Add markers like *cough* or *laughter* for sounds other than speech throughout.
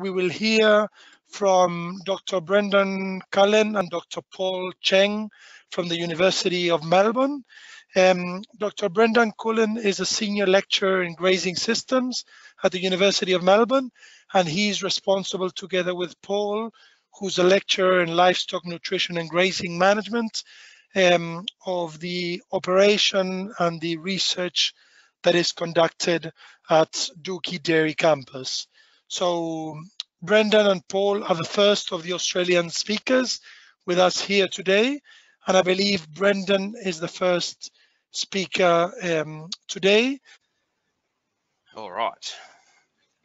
we will hear from Dr. Brendan Cullen and Dr. Paul Cheng from the University of Melbourne. Um, Dr. Brendan Cullen is a senior lecturer in grazing systems at the University of Melbourne, and he's responsible together with Paul, who's a lecturer in livestock nutrition and grazing management, um, of the operation and the research that is conducted at Dookie Dairy Campus. So Brendan and Paul are the first of the Australian speakers with us here today. And I believe Brendan is the first speaker um, today. All right.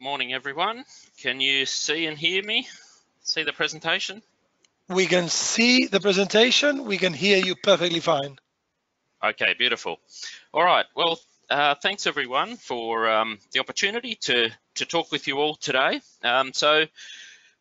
Morning, everyone. Can you see and hear me? See the presentation? We can see the presentation. We can hear you perfectly fine. Okay, beautiful. All right. Well, uh, thanks everyone for um, the opportunity to, to talk with you all today. Um, so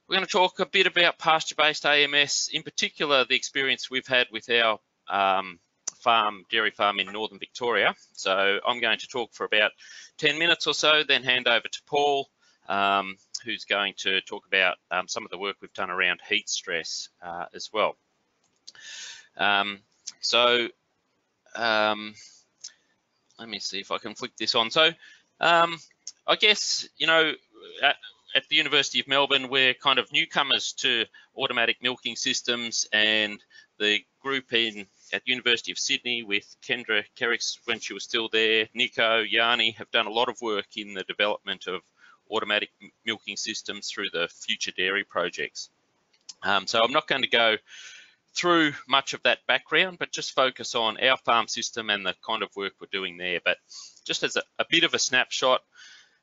we're going to talk a bit about pasture-based AMS, in particular the experience we've had with our um, farm, dairy farm in Northern Victoria. So I'm going to talk for about 10 minutes or so, then hand over to Paul, um, who's going to talk about um, some of the work we've done around heat stress uh, as well. Um, so let me see if I can flick this on. So um, I guess, you know, at, at, the University of Melbourne, we're kind of newcomers to automatic milking systems and the group in at the University of Sydney with Kendra Kerrisk when she was still there, Nico, Yanni have done a lot of work in the development of automatic milking systems through the Future Dairy projects. Um, so I'm not going to go through much of that background, but just focus on our farm system and the kind of work we're doing there. But just as a, a bit of a snapshot,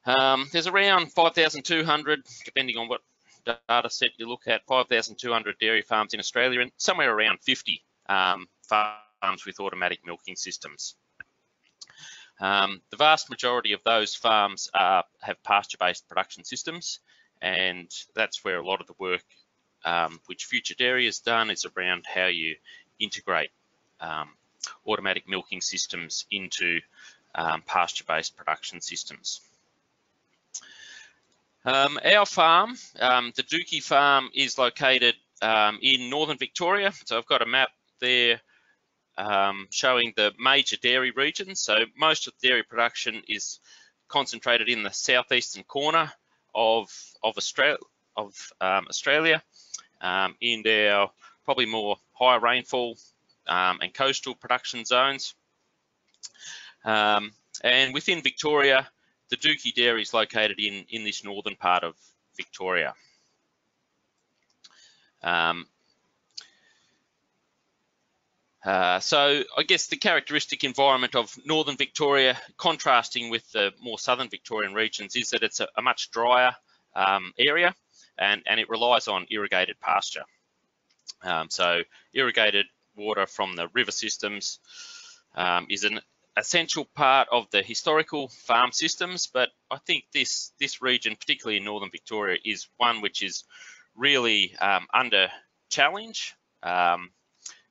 um, there's around 5,200, depending on what data set you look at, 5,200 dairy farms in Australia and somewhere around 50 um, farms with automatic milking systems. Um, the vast majority of those farms are, have pasture-based production systems, and that's where a lot of the work um, which Future Dairy has done, is around how you integrate um, automatic milking systems into um, pasture-based production systems. Um, our farm, um, the Dookie farm, is located um, in northern Victoria. So I've got a map there showing the major dairy regions. So most of the dairy production is concentrated in the southeastern corner of, of Australia, of um, Australia um, in our probably more higher rainfall um, and coastal production zones. Um, and within Victoria, the Dookie Dairy is located in, in this northern part of Victoria. Um, uh, so I guess the characteristic environment of northern Victoria, contrasting with the more southern Victorian regions, is that it's a, a much drier um, area and, and it relies on irrigated pasture. Um, so irrigated water from the river systems um, is an essential part of the historical farm systems, but I think this, this region, particularly in Northern Victoria, is one which is really um, under challenge um,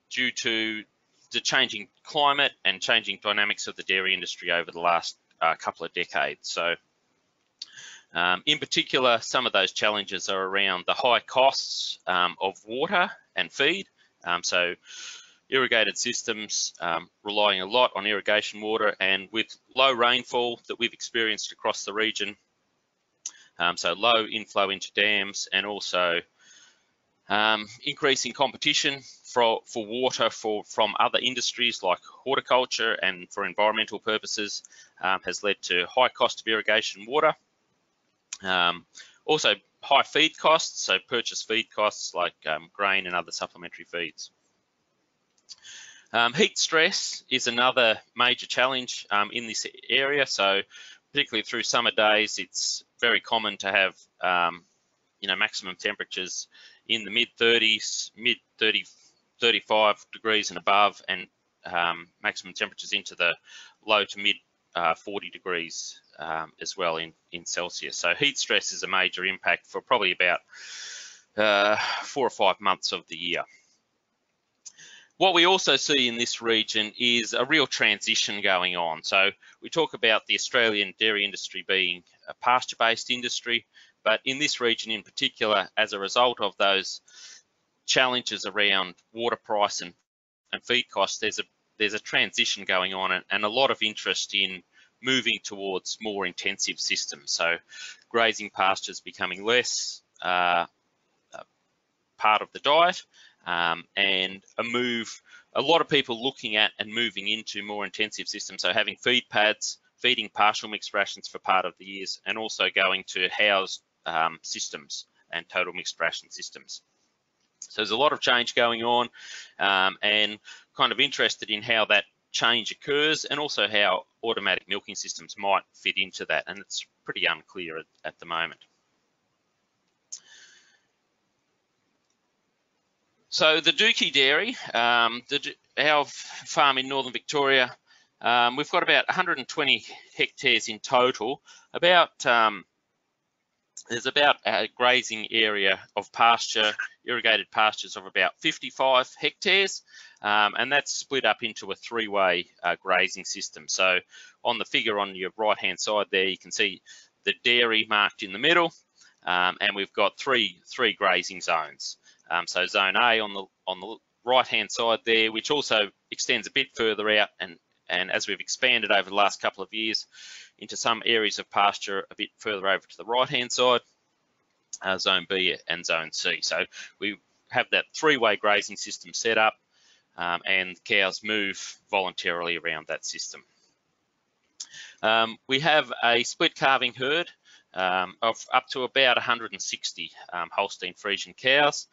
due to the changing climate and changing dynamics of the dairy industry over the last uh, couple of decades. So um, in particular, some of those challenges are around the high costs um, of water and feed. Um, so irrigated systems um, relying a lot on irrigation water and with low rainfall that we've experienced across the region, um, so low inflow into dams and also um, increasing competition for, for water for, from other industries like horticulture and for environmental purposes has led to high cost of irrigation water um, also, high feed costs, so purchase feed costs like um, grain and other supplementary feeds. Um, heat stress is another major challenge um, in this area. So particularly through summer days, it's very common to have, um, you know, maximum temperatures in the mid 30s, mid 30, 35 degrees and above, and um, maximum temperatures into the low to mid uh, 40 degrees um, as well in, in Celsius. So heat stress is a major impact for probably about uh, four or five months of the year. What we also see in this region is a real transition going on. So we talk about the Australian dairy industry being a pasture-based industry, But in this region in particular, as a result of those challenges around water price and, and feed costs, there's a there's a transition going on and, and a lot of interest in moving towards more intensive systems. So grazing pastures becoming less uh, part of the diet um, and a move, a lot of people looking at and moving into more intensive systems. So having feed pads, feeding partial mixed rations for part of the years and also going to housed um, systems and total mixed ration systems. So there's a lot of change going on um, and kind of interested in how that change occurs and also how automatic milking systems might fit into that. And it's pretty unclear at, at the moment. So the Dookie Dairy, um, the, our farm in Northern Victoria, um, we've got about 120 hectares in total. About um, there's about a grazing area of pasture, irrigated pastures of about 55 hectares, um, and that's split up into a three-way uh, grazing system. So on the figure on your right-hand side there, you can see the dairy marked in the middle, um, and we've got three three grazing zones. Um, so zone A on the on the right-hand side there, which also extends a bit further out and and as we've expanded over the last couple of years into some areas of pasture a bit further over to the right-hand side, uh, zone B and zone C. So we have that three-way grazing system set up um, and cows move voluntarily around that system. Um, we have a split calving herd um, of up to about 160 um, Holstein Friesian cows.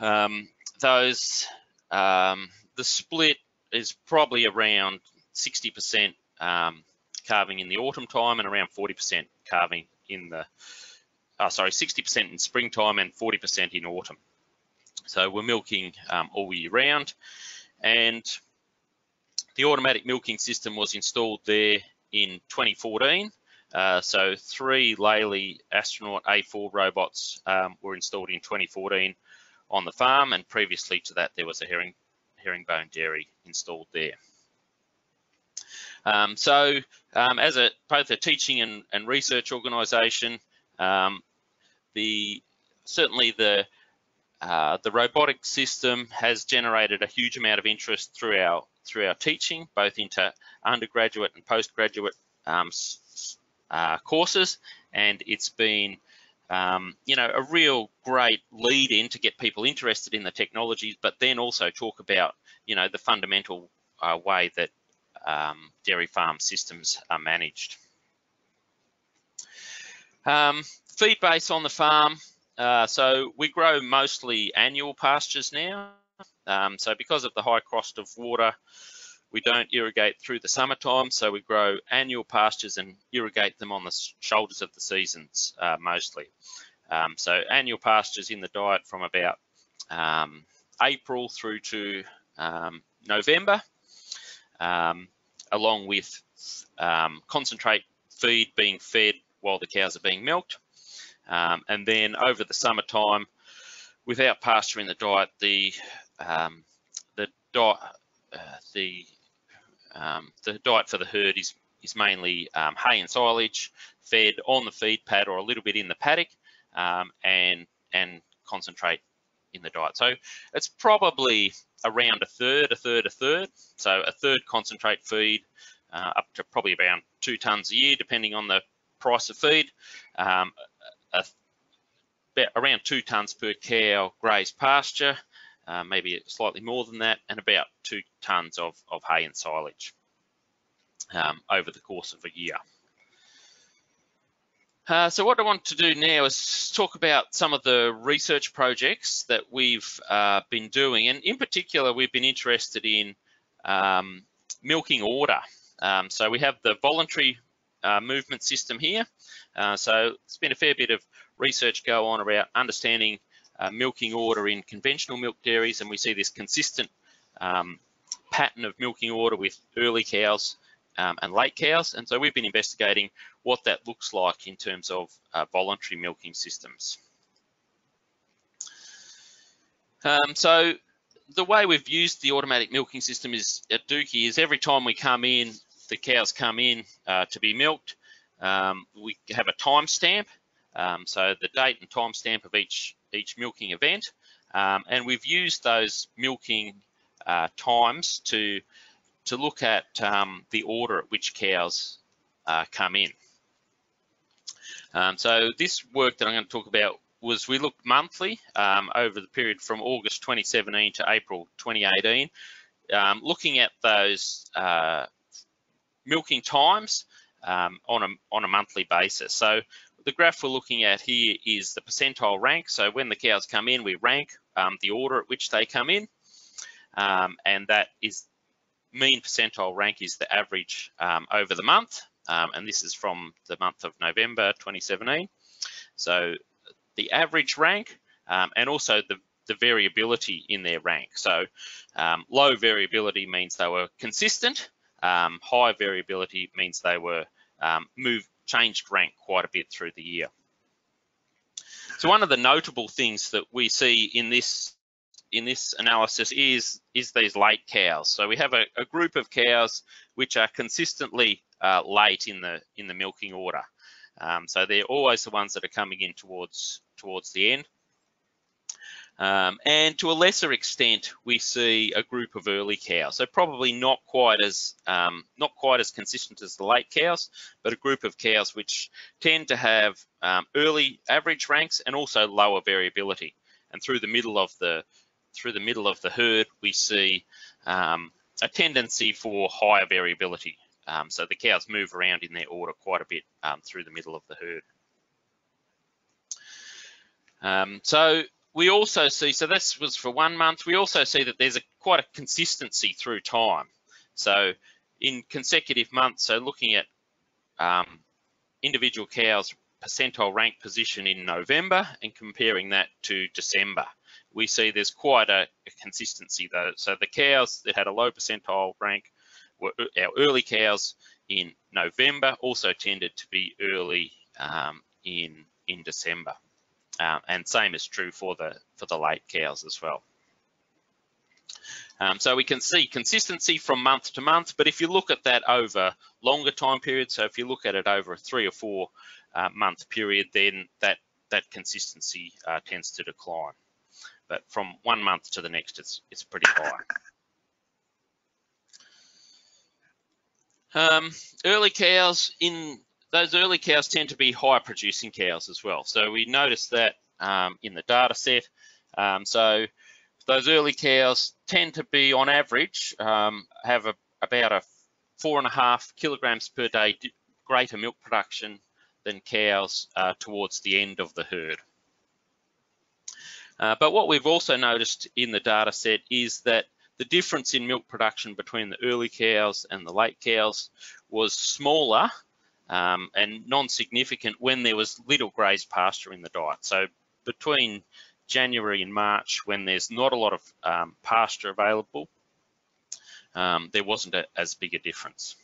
Um, those, um, the split is probably around 60% um, calving in the autumn time and around 40% calving in the, uh, sorry, 60% in springtime and 40% in autumn. So we're milking um, all year round and the automatic milking system was installed there in 2014. Uh, so three Lely Astronaut A4 robots um, were installed in 2014 on the farm, and previously to that, there was a herring, herringbone dairy installed there. Um, so um, as a both a teaching and, and research organisation, um, the certainly the uh, the robotic system has generated a huge amount of interest through our through our teaching, both into undergraduate and postgraduate um, uh, courses, and it's been um, you know, a real great lead in to get people interested in the technologies, but then also talk about, you know, the fundamental uh, way that um, dairy farm systems are managed. Um, feed base on the farm. Uh, so we grow mostly annual pastures now. Um, so because of the high cost of water, we don't irrigate through the summertime, so we grow annual pastures and irrigate them on the shoulders of the seasons uh, mostly. Um, so annual pastures in the diet from about um, April through to um, November, um, along with um, concentrate feed being fed while the cows are being milked. Um, and then over the summertime, without pasture in the diet, the the uh, the um, the diet for the herd is, is mainly um, hay and silage fed on the feed pad or a little bit in the paddock um, and, and concentrate in the diet. So it's probably around a third, a third, a third. So a third concentrate feed uh, up to probably around two tonnes a year, depending on the price of feed. Um, a, around two tonnes per cow grazed pasture, uh, maybe slightly more than that, and about two tonnes of, of hay and silage um, over the course of a year. Uh, so what I want to do now is talk about some of the research projects that we've uh, been doing, and in particular, we've been interested in um, milking order. Um, so we have the voluntary uh, movement system here. Uh, so it's been a fair bit of research go on about understanding uh, milking order in conventional milk dairies, and we see this consistent um, pattern of milking order with early cows um, and late cows. And so we've been investigating what that looks like in terms of uh, voluntary milking systems. Um, so the way we've used the automatic milking system is at Dookie is every time we come in, the cows come in uh, to be milked, um, we have a timestamp um, so the date and timestamp of each each milking event, um, and we've used those milking uh, times to to look at um, the order at which cows uh, come in. Um, so this work that I'm going to talk about was we looked monthly um, over the period from August 2017 to April 2018, um, looking at those uh, milking times um, on a on a monthly basis. So the graph we're looking at here is the percentile rank. So when the cows come in, we rank um, the order at which they come in, um, and that is mean percentile rank is the average um, over the month, um, and this is from the month of November 2017. So the average rank um, and also the, the variability in their rank. So um, low variability means they were consistent. High variability means they were um, moved, changed rank quite a bit through the year. So one of the notable things that we see in this in this analysis is is these late cows. So we have a, a group of cows which are consistently uh, late in the in the milking order. Um, so they're always the ones that are coming in towards towards the end. Um, and to a lesser extent, we see a group of early cows. So probably not quite as um, not quite as consistent as the late cows, but a group of cows which tend to have um, early average ranks and also lower variability. And through the middle of the through the middle of the herd, we see um, a tendency for higher variability. Um, so the cows move around in their order quite a bit um, through the middle of the herd. So we also see, so this was for one month, we also see that there's a quite a consistency through time. So in consecutive months, so looking at um, individual cows percentile rank position in November and comparing that to December, we see there's quite a, a consistency though. So the cows that had a low percentile rank were our early cows in November, also tended to be early um, in in December. Um, and same is true for the for the late cows as well. Um, so we can see consistency from month to month, but if you look at that over longer time periods, so if you look at it over a three or four uh, month period, then that that consistency uh, tends to decline. But from one month to the next, it's it's pretty high. Um, early cows in those early cows tend to be high producing cows as well. So we noticed that um, in the data set. Um, so those early cows tend to be on average, um, have a, about a four and a half kilograms per day greater milk production than cows uh, towards the end of the herd. Uh, but what we've also noticed in the data set is that the difference in milk production between the early cows and the late cows was smaller um, and non-significant when there was little grazed pasture in the diet. So between January and March, when there's not a lot of um, pasture available, um, there wasn't a, as big a difference.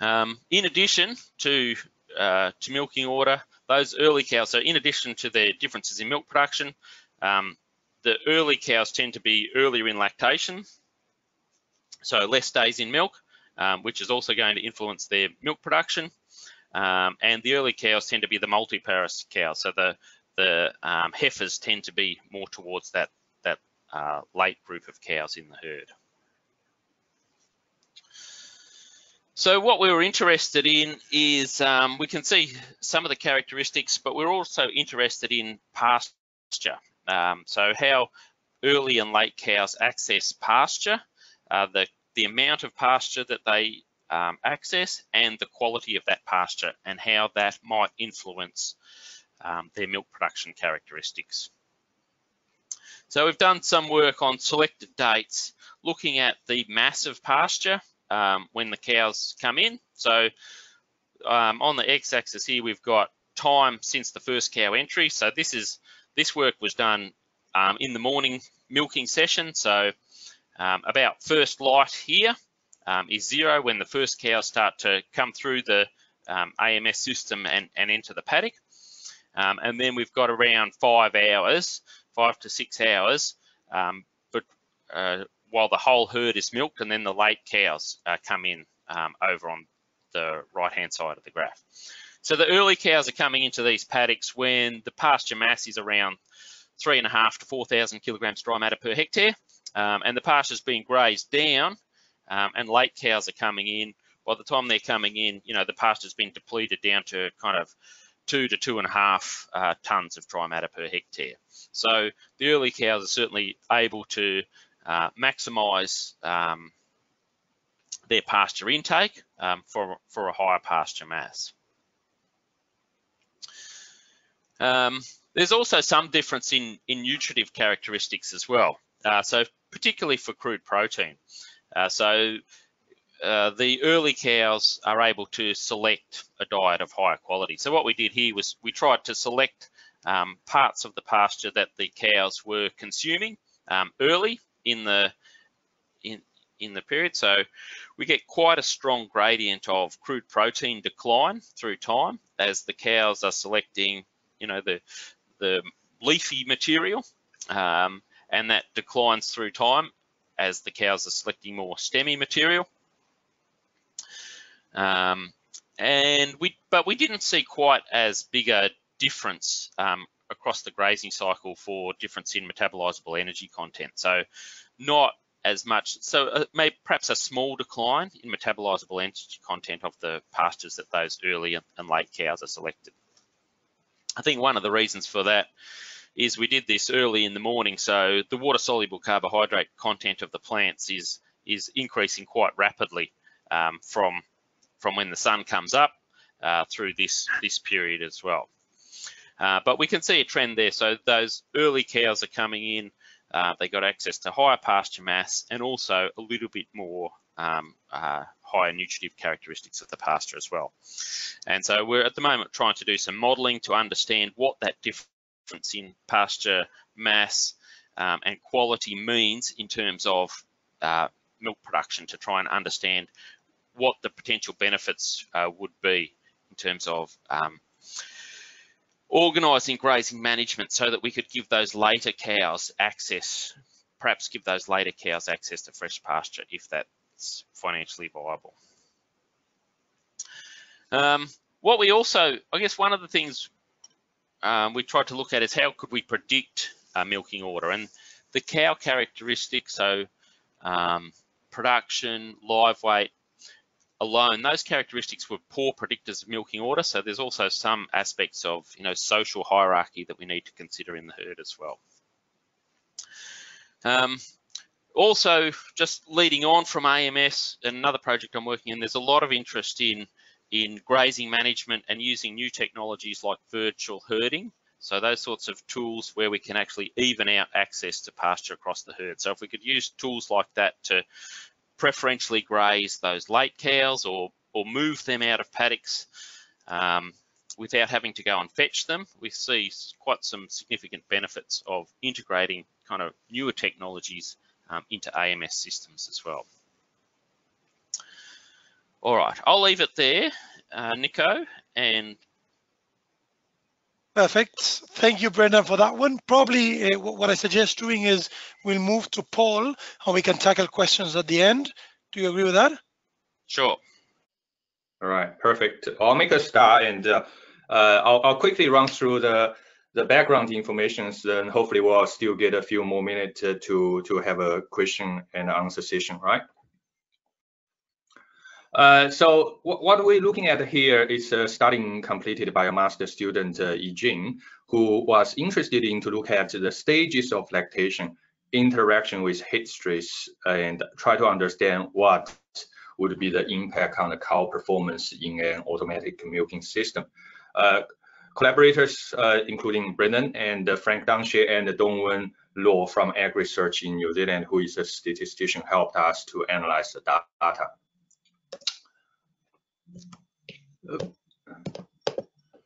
Um, in addition to, uh, to milking order, those early cows, so in addition to their differences in milk production, um, the early cows tend to be earlier in lactation, so less days in milk, um, which is also going to influence their milk production. Um, and the early cows tend to be the multiparous cows. So the, the um, heifers tend to be more towards that, that uh, late group of cows in the herd. So what we were interested in is um, we can see some of the characteristics, but we're also interested in pasture. Um, so how early and late cows access pasture, uh, the the amount of pasture that they um, access and the quality of that pasture and how that might influence um, their milk production characteristics. So we've done some work on selected dates looking at the mass of pasture um, when the cows come in. So um, on the x-axis here we've got time since the first cow entry. So this is this work was done um, in the morning milking session. So um, about first light here um, is zero when the first cows start to come through the um, AMS system and, and enter the paddock. Um, and then we've got around five hours, five to six hours, um, but uh, while the whole herd is milked and then the late cows uh, come in um, over on the right hand side of the graph. So the early cows are coming into these paddocks when the pasture mass is around three and a half to 4,000 kilograms dry matter per hectare. Um, and the pasture's being grazed down um, and late cows are coming in. By the time they're coming in, you know, the pasture's been depleted down to kind of two to two and a half uh, tonnes of dry matter per hectare. So the early cows are certainly able to uh, maximise um, their pasture intake um, for, for a higher pasture mass. Um, there's also some difference in, in nutritive characteristics as well. Uh, so particularly for crude protein. Uh, so uh, the early cows are able to select a diet of higher quality. So what we did here was we tried to select um, parts of the pasture that the cows were consuming um, early in the in in the period. So we get quite a strong gradient of crude protein decline through time as the cows are selecting, you know, the the leafy material, um, and that declines through time as the cows are selecting more stemmy material. Um, and we, but we didn't see quite as big a difference um, across the grazing cycle for difference in metabolizable energy content. So not as much, so uh, maybe perhaps a small decline in metabolizable energy content of the pastures that those early and late cows are selected. I think one of the reasons for that is we did this early in the morning, so the water soluble carbohydrate content of the plants is is increasing quite rapidly um, from from when the sun comes up uh, through this this period as well. Uh, but we can see a trend there. So those early cows are coming in. Uh, they got access to higher pasture mass and also a little bit more um, uh, higher nutritive characteristics of the pasture as well. And so we're at the moment trying to do some modelling to understand what that difference in pasture mass um, and quality means in terms of uh, milk production to try and understand what the potential benefits uh, would be in terms of um, organising grazing management so that we could give those later cows access, perhaps give those later cows access to fresh pasture if that's financially viable. Um, what we also, I guess one of the things um, we tried to look at is how could we predict a milking order and the cow characteristics, so um, production, live weight alone, those characteristics were poor predictors of milking order. So there's also some aspects of you know social hierarchy that we need to consider in the herd as well. Um, also, just leading on from AMS, another project I'm working in, there's a lot of interest in in grazing management and using new technologies like virtual herding. So those sorts of tools where we can actually even out access to pasture across the herd. So if we could use tools like that to preferentially graze those late cows or, or move them out of paddocks um, without having to go and fetch them, we see quite some significant benefits of integrating kind of newer technologies um, into AMS systems as well. All right, I'll leave it there, uh, Nico, and Perfect. Thank you, Brendan, for that one. Probably uh, what I suggest doing is we'll move to Paul and we can tackle questions at the end. Do you agree with that? Sure. All right, perfect. I'll make a start and uh, uh, I'll, I'll, quickly run through the the background information and hopefully we'll still get a few more minutes to, to have a question and answer session, right? Uh, so what we're looking at here is a study completed by a master student, uh, Yi Jing, who was interested in to look at the stages of lactation, interaction with heat stress, and try to understand what would be the impact on the cow performance in an automatic milking system. Uh, collaborators, uh, including Brendan and uh, Frank Dunshea and Dongwen Luo from Ag Research in New Zealand, who is a statistician, helped us to analyze the data.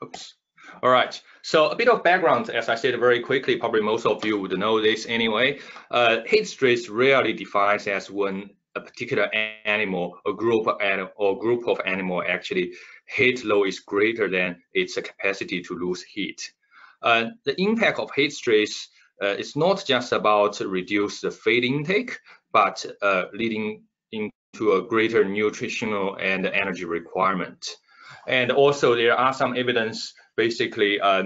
Oops. All right. So a bit of background, as I said very quickly, probably most of you would know this anyway. Uh, heat stress rarely defines as when a particular animal, a group of or group of animal actually heat load is greater than its capacity to lose heat. Uh, the impact of heat stress uh, is not just about reduce the feed intake, but uh, leading into a greater nutritional and energy requirement. And also there are some evidence basically uh,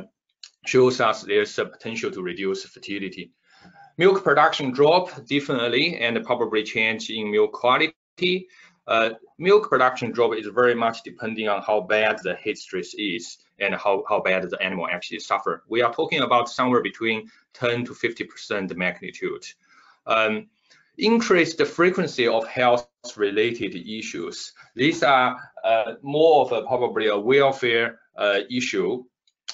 shows us there's a potential to reduce fertility. Milk production drop definitely and probably change in milk quality. Uh, milk production drop is very much depending on how bad the heat stress is and how, how bad the animal actually suffer. We are talking about somewhere between 10 to 50% magnitude. Um, increase the frequency of health-related issues. These are uh, more of a, probably a welfare uh, issue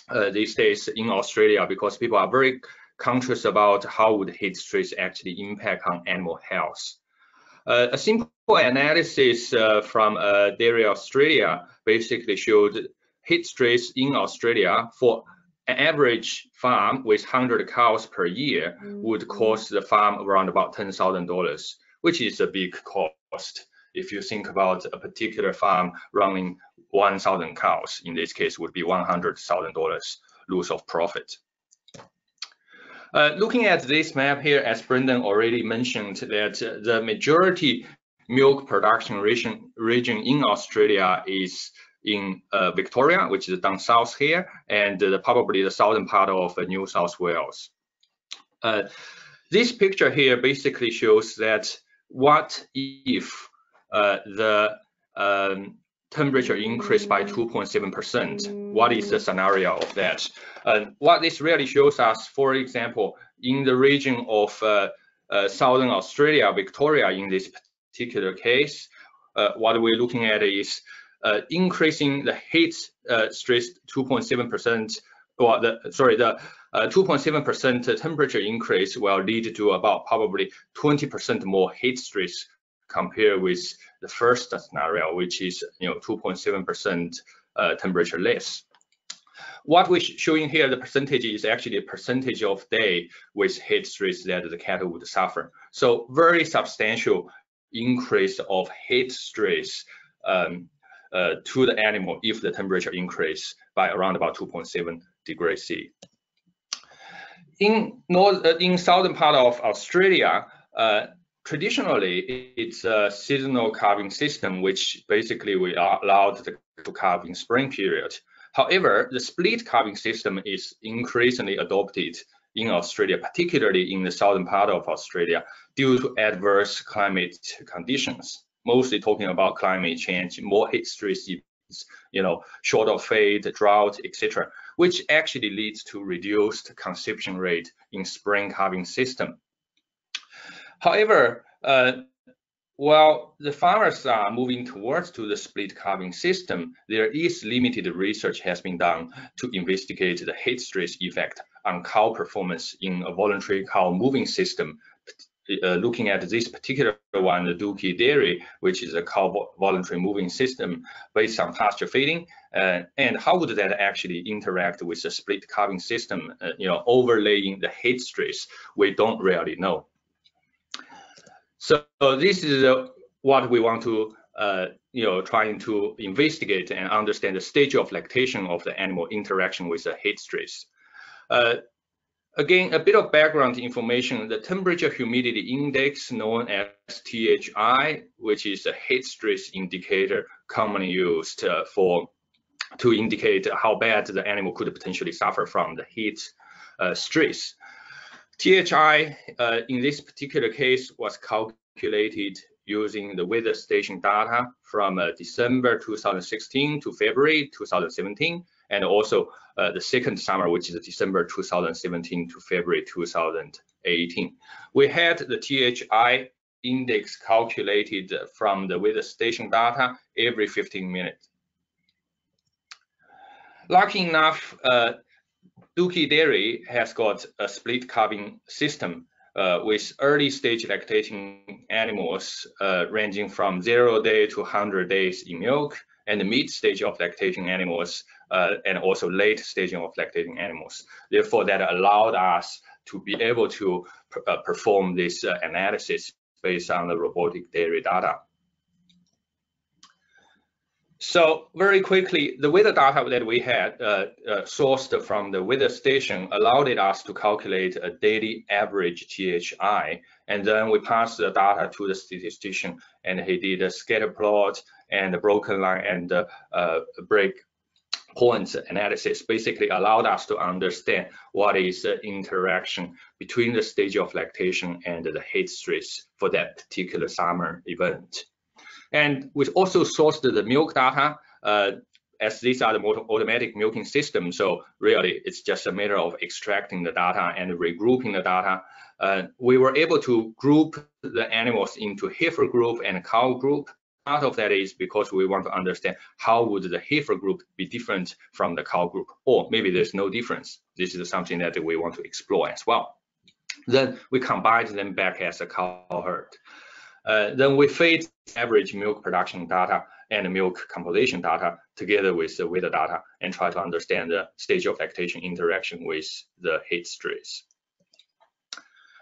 uh, these days in Australia because people are very conscious about how would heat stress actually impact on animal health. Uh, a simple analysis uh, from uh, Dairy Australia basically showed heat stress in Australia for an average farm with 100 cows per year would mm-hmm. cost the farm around about $10,000, which is a big cost. If you think about a particular farm running 1,000 cows, in this case would be $100,000 loss of profit. Uh, looking at this map here, as Brendan already mentioned, that the majority milk production region, region in Australia is in uh, Victoria, which is down south here, and uh, probably the southern part of uh, New South Wales. Uh, this picture here basically shows that what if uh, the um, temperature increased by 2.7%? What is the scenario of that? what this really shows us, for example, in the region of southern Australia, Victoria in this particular case, what we're looking at is uh, increasing the heat uh, stress 2.7%, or the sorry, the 2.7% uh, temperature increase will lead to about probably 20% more heat stress compared with the first scenario, which is you know 2.7% uh, temperature less. What we're showing here, the percentage is actually a percentage of day with heat stress that the cattle would suffer. So very substantial increase of heat stress um, uh, to the animal if the temperature increase by around about 2.7 degrees C. In north, uh, in southern part of Australia, uh, traditionally it's a seasonal calving system, which basically we are allowed to, calve in spring period. However, the split calving system is increasingly adopted in Australia, particularly in the southern part of Australia, due to adverse climate conditions mostly talking about climate change, more heat stress you know, short of fade, drought, etc., which actually leads to reduced conception rate in spring calving system. However, uh, while the farmers are moving towards to the split calving system, there is limited research has been done to investigate the heat stress effect on cow performance in a voluntary cow moving system uh, looking at this particular one, the Dookie Dairy, which is a cow voluntary moving system based on pasture feeding, uh, and how would that actually interact with the split calving system, uh, you know, overlaying the heat stress, we don't really know. So this is uh, what we want to, uh, you know, trying to investigate and understand the stage of lactation of the animal interaction with the heat stress. Again, a bit of background information, the temperature humidity index known as THI, which is a heat stress indicator commonly used uh, for to indicate how bad the animal could potentially suffer from the heat uh, stress. THI uh, in this particular case was calculated using the weather station data from uh, December 2016 to February 2017 and also uh, the second summer, which is December 2017 to February 2018. We had the THI index calculated from the weather station data every 15 minutes. Lucky enough, uh, Dookie Dairy has got a split calving system uh, with early stage lactating animals uh, ranging from zero day to 100 days in milk and the mid stage of lactation animals uh, and also late staging of lactating animals. Therefore, that allowed us to be able to uh, perform this uh, analysis based on the robotic dairy data. So very quickly, the weather data that we had uh, uh, sourced from the weather station allowed us to calculate a daily average THI. And then we passed the data to the statistician and he did a scatter plot and the broken line and uh, break points analysis basically allowed us to understand what is the interaction between the stage of lactation and the heat stress for that particular summer event. And we also sourced the milk data uh, as these are the automatic milking systems. So really, it's just a matter of extracting the data and regrouping the data. Uh, we were able to group the animals into heifer group and cow group. Part of that is because we want to understand how would the heifer group be different from the cow group, or maybe there's no difference. This is something that we want to explore as well. Then we combine them back as a cow herd. Uh, then we feed average milk production data and milk composition data together with the weather data and try to understand the stage of lactation interaction with the heat stress.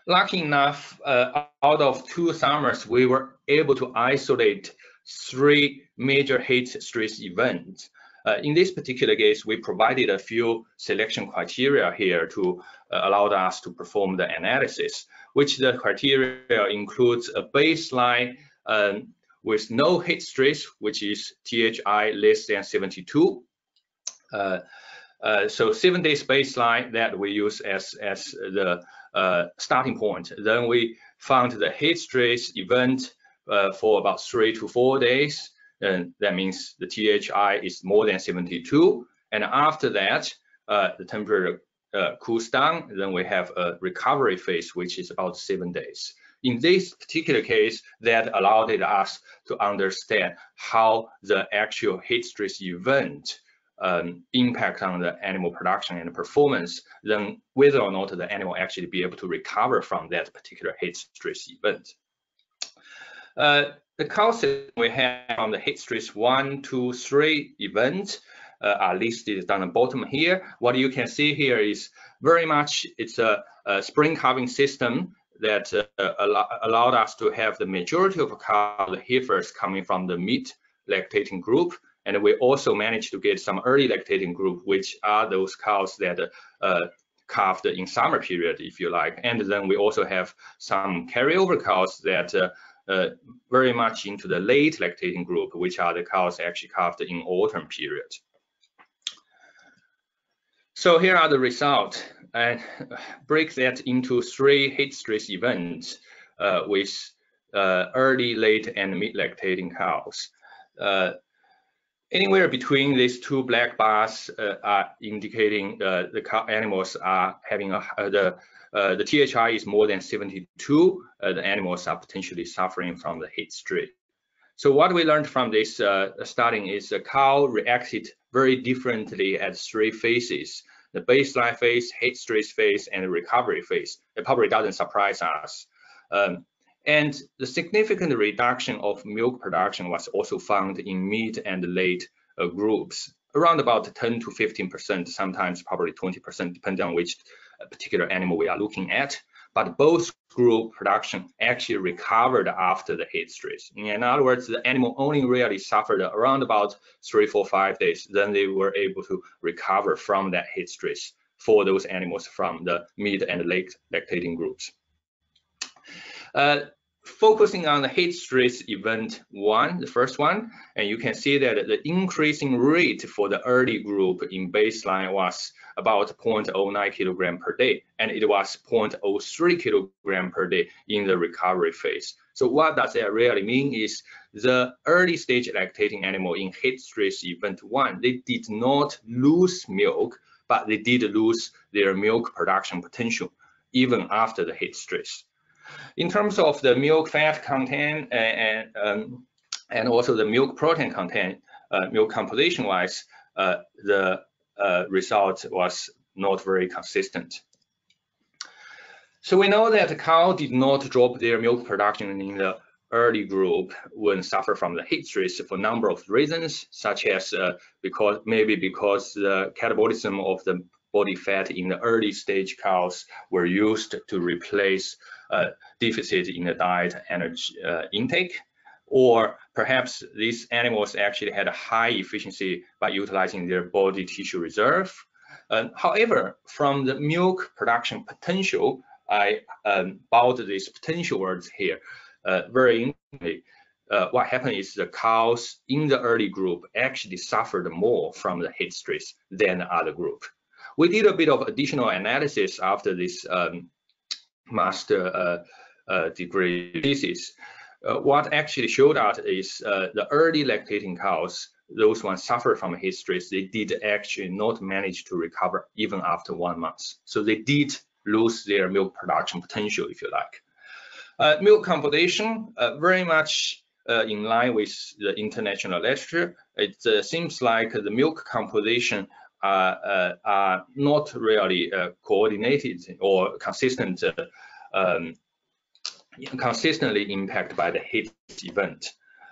Lucky enough, uh, out of two summers, we were able to isolate three major heat stress events. Uh, in this particular case, we provided a few selection criteria here to uh, allow us to perform the analysis which the criteria includes a baseline um, with no heat stress, which is THI less than 72. Uh, uh, so seven days baseline that we use as, as the uh, starting point. Then we found the heat stress event uh, for about three to four days. And that means the THI is more than 72. And after that, uh, the temperature uh, cools down, then we have a recovery phase, which is about seven days. In this particular case, that allowed us to understand how the actual heat stress event um, impact on the animal production and performance, then whether or not the animal actually be able to recover from that particular heat stress event. Uh, the concept we have from the stress one, two, three events uh, are listed down the bottom here. What you can see here is very much it's a, a spring calving system that uh, allow, allowed us to have the majority of the heifers coming from the mid lactating group. And we also managed to get some early lactating group, which are those cows that uh, calved in summer period, if you like. And then we also have some carryover cows that uh, uh, very much into the late lactating group, which are the cows actually calved in autumn period. So here are the results. And break that into three heat stress events uh, with uh, early, late, and mid-lactating cows. Uh, anywhere between these two black bars uh, are indicating uh, the animals are having a, uh, the the THI is more than 72. the animals are potentially suffering from the heat stress. So what we learned from this study is the cow reacted very differently at three phases the baseline phase, heat stress phase, and the recovery phase. It probably doesn't surprise us. Um, and the significant reduction of milk production was also found in mid and late uh, groups, around about 10 to 15%, sometimes probably 20%, depending on which uh, particular animal we are looking at but both group production actually recovered after the heat stress. In other words, the animal only really suffered around about three, four, five days. Then they were able to recover from that heat stress for those animals from the mid and late lactating groups. Uh, focusing on the heat stress event one, the first one, and you can see that the increasing rate for the early group in baseline was about 0.09 kilogram per day, and it was 0.03 kilogram per day in the recovery phase. So what does that really mean is the early stage lactating animal in heat stress event one, they did not lose milk, but they did lose their milk production potential even after the heat stress. In terms of the milk fat content and, and, um, and also the milk protein content, uh, milk composition wise, uh, the uh, result was not very consistent. So we know that cow did not drop their milk production in the early group when suffer from the heat stress for a number of reasons, such as uh, because maybe because the catabolism of the body fat in the early stage cows were used to replace deficit in the diet energy uh, intake, or perhaps these animals actually had a high efficiency by utilizing their body tissue reserve. Uh, however, from the milk production potential, I um, bought these potential words here uh, very interestingly. Uh, what happened is the cows in the early group actually suffered more from the heat stress than the other group. We did a bit of additional analysis after this um, master uh, uh, degree thesis uh, what actually showed out is the early lactating cows, those ones suffer from stress, they did actually not manage to recover even after one month. So they did lose their milk production potential, if you like. Uh, milk composition, uh, very much uh, in line with the international literature. It seems like the milk composition are, are not really coordinated or consistent um, consistently impacted by the heat event.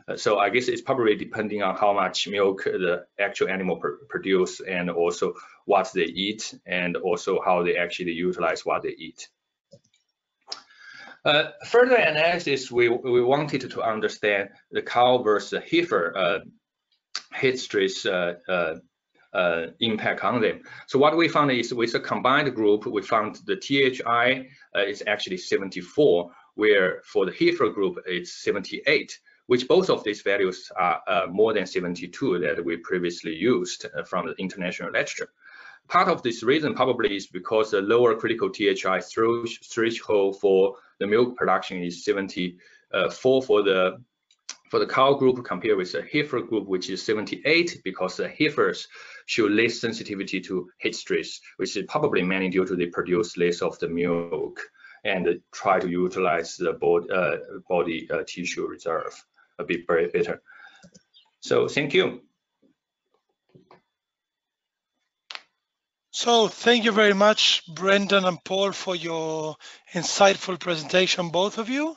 Uh, so I guess it's probably depending on how much milk the actual animal pr produce and also what they eat and also how they actually utilize what they eat. Uh, further analysis, we, we wanted to understand the cow versus heifer uh, stress uh, uh, uh, impact on them. So what we found is with a combined group, we found the THI is actually 74, where for the heifer group, it's 78, which both of these values are uh, more than 72 that we previously used uh, from the international literature. Part of this reason probably is because the lower critical THI threshold for the milk production is 74 for the for the cow group compared with the heifer group, which is 78, because the heifers show less sensitivity to heat stress, which is probably mainly due to they produce less of the milk and try to utilize the body, uh, body uh, tissue reserve a bit better. So thank you. So thank you very much, Brendan and Paul, for your insightful presentation, both of you.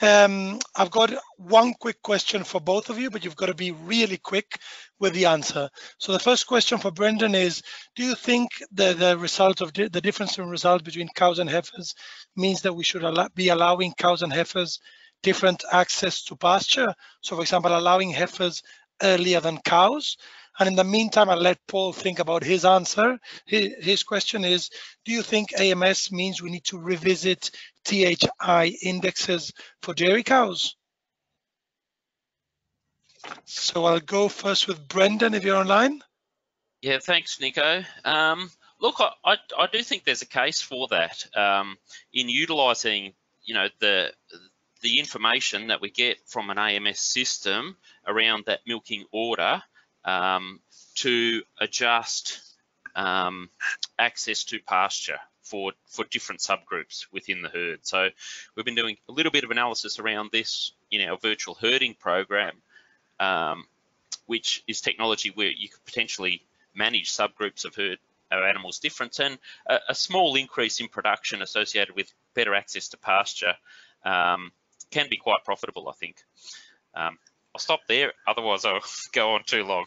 Um, I've got one quick question for both of you, but you've got to be really quick with the answer. So the first question for Brendan is, do you think the, the result of di the difference in result between cows and heifers means that we should be allowing cows and heifers different access to pasture? So for example, allowing heifers earlier than cows and in the meantime, I'll let Paul think about his answer. His, question is, do you think AMS means we need to revisit THI indexes for dairy cows? So I'll go first with Brendan, if you're online. Yeah, thanks, Nico. Um, look, I, I, I, do think there's a case for that um, in utilising, you know, the the information that we get from an AMS system around that milking order um, to adjust um, access to pasture for, for different subgroups within the herd. So we've been doing a little bit of analysis around this in our virtual herding program, um, which is technology where you could potentially manage subgroups of herd of animals different and a, a, small increase in production associated with better access to pasture um, can be quite profitable, I think. Um, I'll stop there, otherwise I'll *laughs* go on too long.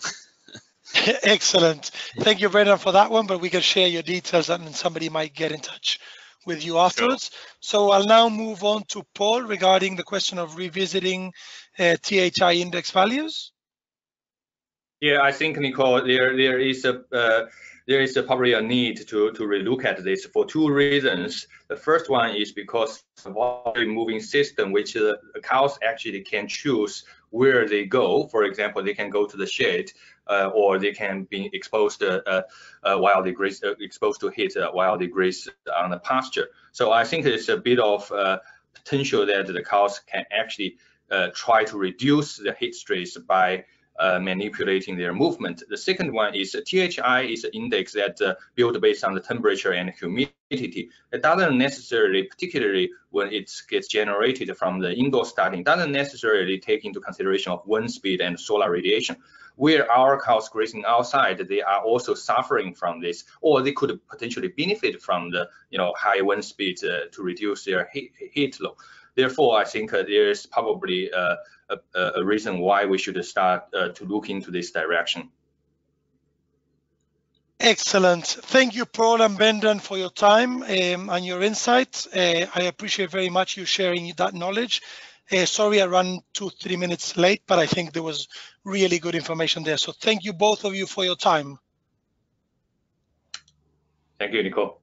*laughs* Excellent. Thank you, Brendan, for that one, but we can share your details and somebody might get in touch with you afterwards. Sure. So I'll now move on to Paul regarding the question of revisiting uh, THI index values. Yeah, I think, Nicole, there there is a uh, there is a, probably a need to to relook at this for two reasons. The first one is because of a moving system, which the cows actually can choose where they go. For example, they can go to the shade, uh, or they can be exposed uh, uh, while they uh, exposed to heat uh, while they on the pasture. So I think there's a bit of uh, potential that the cows can actually try to reduce the heat stress by uh, manipulating their movement. The second one is uh, THI is an index that uh, built based on the temperature and humidity. It doesn't necessarily, particularly when it gets generated from the indoor study, doesn't necessarily take into consideration of wind speed and solar radiation. Where our cows grazing outside, they are also suffering from this, or they could potentially benefit from the you know high wind speed uh, to reduce their heat, heat load. Therefore, I think uh, there is probably uh, a, a, reason why we should start uh, to look into this direction. Excellent. Thank you, Paul and Brendan, for your time um, and your insights. Uh, I appreciate very much you sharing that knowledge. Uh, sorry, I ran two, three minutes late, but I think there was really good information there. So thank you both of you for your time. Thank you, Nicole.